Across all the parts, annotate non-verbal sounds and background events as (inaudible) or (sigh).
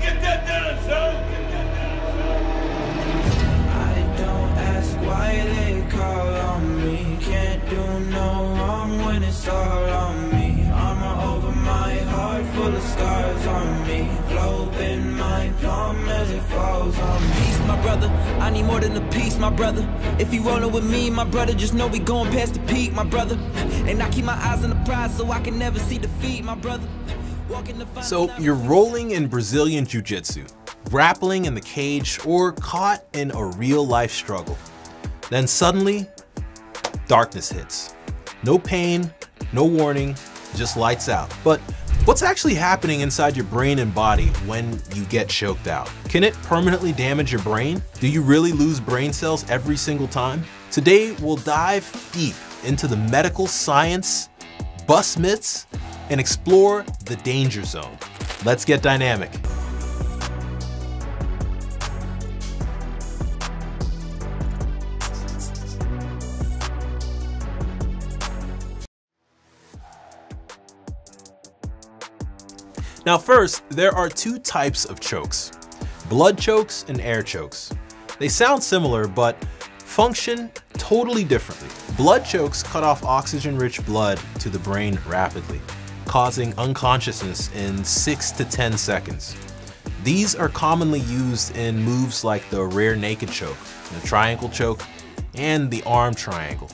get that down, son. I don't ask why they call on me. Can't do no wrong when it's all on me. Armor over my heart, full of scars on me. Globe my palm as it falls on me. Peace, my brother. I need more than a piece, my brother. If you rollin' with me, my brother, just know we goin' past the peak, my brother. And I keep my eyes on the prize so I can never see defeat, my brother. So you're rolling in Brazilian Jiu-Jitsu, grappling in the cage, or caught in a real life struggle. Then suddenly, darkness hits. No pain, no warning, just lights out. But what's actually happening inside your brain and body when you get choked out? Can it permanently damage your brain? Do you really lose brain cells every single time? Today, we'll dive deep into the medical science, bust myths, and explore the danger zone. Let's get dynamic. Now first, there are two types of chokes, blood chokes and air chokes. They sound similar, but function totally differently. Blood chokes cut off oxygen-rich blood to the brain rapidly, causing unconsciousness in 6 to 10 seconds. These are commonly used in moves like the rear naked choke, the triangle choke, and the arm triangle.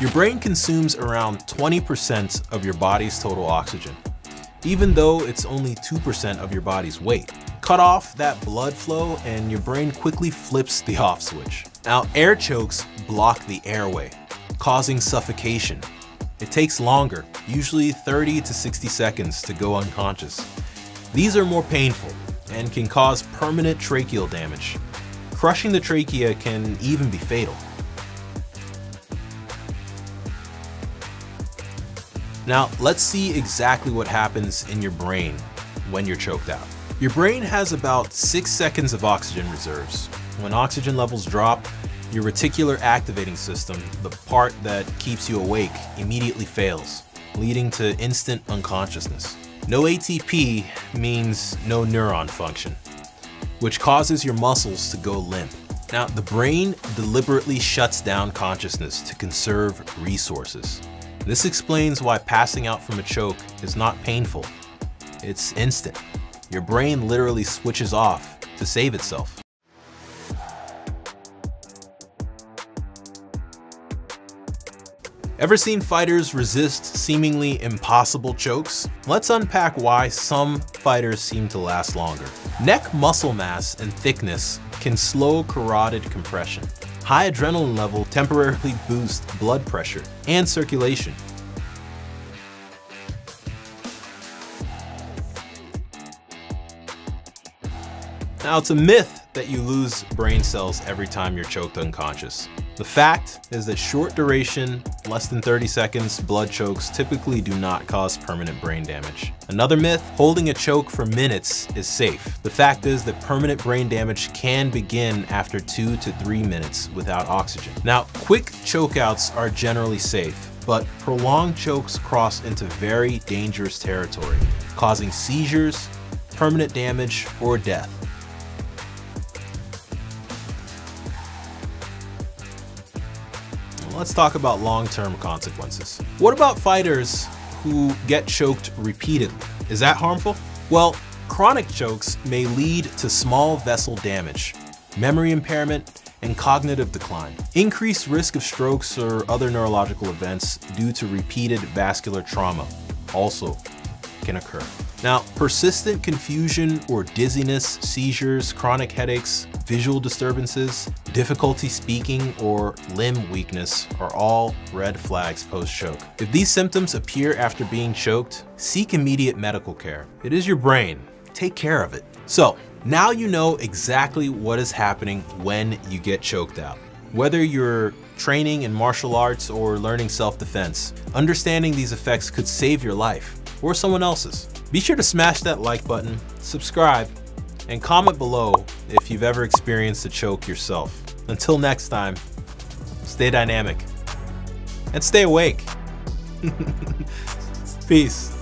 Your brain consumes around 20% of your body's total oxygen, even though it's only 2% of your body's weight. Cut off that blood flow and your brain quickly flips the off switch. Now, air chokes block the airway, causing suffocation. It takes longer, usually 30 to 60 seconds to go unconscious. These are more painful and can cause permanent tracheal damage. Crushing the trachea can even be fatal. Now, let's see exactly what happens in your brain when you're choked out. Your brain has about 6 seconds of oxygen reserves. When oxygen levels drop, your reticular activating system, the part that keeps you awake, immediately fails, leading to instant unconsciousness. No ATP means no neuron function, which causes your muscles to go limp. Now, the brain deliberately shuts down consciousness to conserve resources. This explains why passing out from a choke is not painful. It's instant. Your brain literally switches off to save itself. Ever seen fighters resist seemingly impossible chokes? Let's unpack why some fighters seem to last longer. Neck muscle mass and thickness can slow carotid compression. High adrenaline level temporarily boost blood pressure and circulation. Now it's a myth that you lose brain cells every time you're choked unconscious. The fact is that short duration, less than 30 seconds, blood chokes typically do not cause permanent brain damage. Another myth, holding a choke for minutes is safe. The fact is that permanent brain damage can begin after two to three minutes without oxygen. Now, quick chokeouts are generally safe, but prolonged chokes cross into very dangerous territory, causing seizures, permanent damage, or death. Let's talk about long-term consequences. What about fighters who get choked repeatedly? Is that harmful? Well, chronic chokes may lead to small vessel damage, memory impairment, and cognitive decline. Increased risk of strokes or other neurological events due to repeated vascular trauma also can occur. Now, persistent confusion or dizziness, seizures, chronic headaches, visual disturbances, difficulty speaking, or limb weakness are all red flags post-choke. If these symptoms appear after being choked, seek immediate medical care. It is your brain. Take care of it. So, now you know exactly what is happening when you get choked out. Whether you're training in martial arts or learning self-defense, understanding these effects could save your life or someone else's. Be sure to smash that like button, subscribe, and comment below if you've ever experienced a choke yourself. Until next time, stay dynamic and stay awake. (laughs) Peace.